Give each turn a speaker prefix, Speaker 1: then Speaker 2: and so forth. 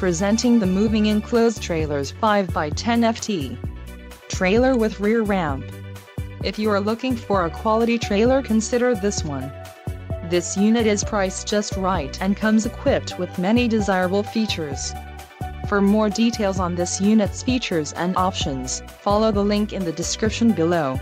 Speaker 1: Presenting the moving enclosed trailers 5x10 FT. Trailer with rear ramp. If you are looking for a quality trailer consider this one. This unit is priced just right and comes equipped with many desirable features. For more details on this unit's features and options, follow the link in the description below.